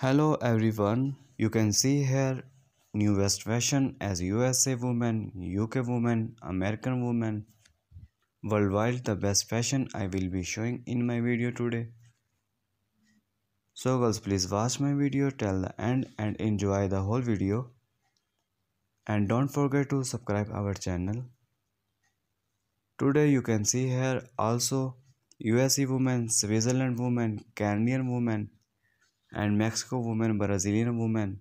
Hello everyone, you can see here new West fashion as USA woman, UK woman, American woman, worldwide the best fashion I will be showing in my video today. So girls please watch my video till the end and enjoy the whole video and don't forget to subscribe our channel. Today you can see here also USA woman, Switzerland woman, Canadian woman, and Mexico woman, Brazilian woman.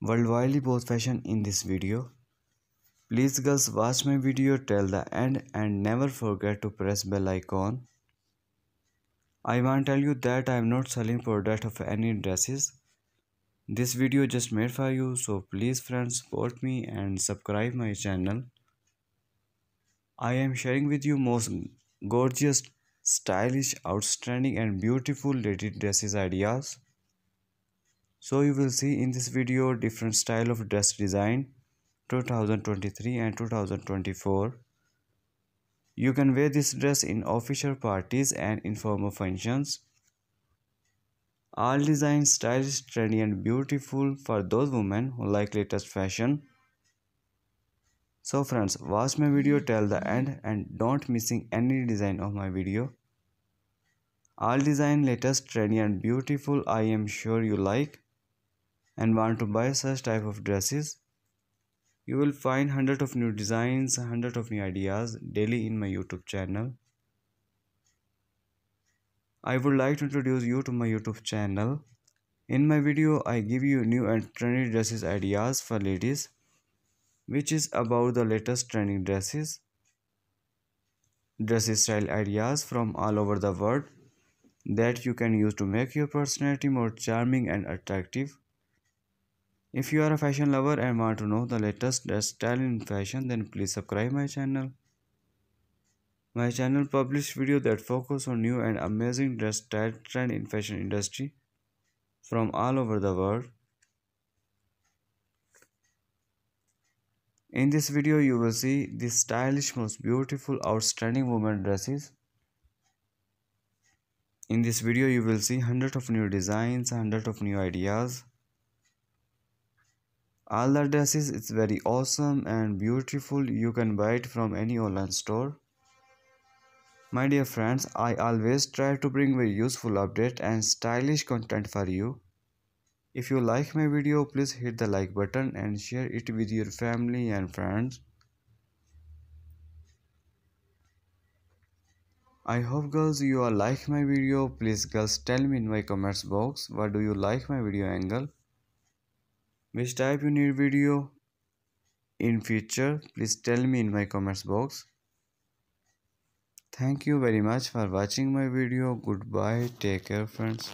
Worldwide both fashion in this video. Please girls watch my video till the end and never forget to press bell icon. I want to tell you that I am not selling product of any dresses. This video just made for you so please friends support me and subscribe my channel. I am sharing with you most gorgeous stylish, outstanding and beautiful lady dresses ideas. So you will see in this video different style of dress design 2023 and 2024. You can wear this dress in official parties and informal functions. All designs stylish, trendy and beautiful for those women who like latest fashion. So friends, watch my video till the end and don't missing any design of my video. All design latest, trendy and beautiful I am sure you like and want to buy such type of dresses. You will find hundred of new designs, hundred of new ideas daily in my YouTube channel. I would like to introduce you to my YouTube channel. In my video, I give you new and trendy dresses ideas for ladies, which is about the latest trending dresses, dresses style ideas from all over the world that you can use to make your personality more charming and attractive. If you are a fashion lover and want to know the latest dress style in fashion then please subscribe my channel. My channel publish video that focus on new and amazing dress style trend in fashion industry from all over the world. In this video you will see the stylish most beautiful outstanding women dresses in this video you will see hundred of new designs, hundred of new ideas. All the dresses it's very awesome and beautiful. You can buy it from any online store. My dear friends, I always try to bring very useful update and stylish content for you. If you like my video, please hit the like button and share it with your family and friends. I hope girls you all like my video. Please girls tell me in my comments box what do you like my video angle. Which type you need video in future please tell me in my comments box. Thank you very much for watching my video. Goodbye. Take care friends.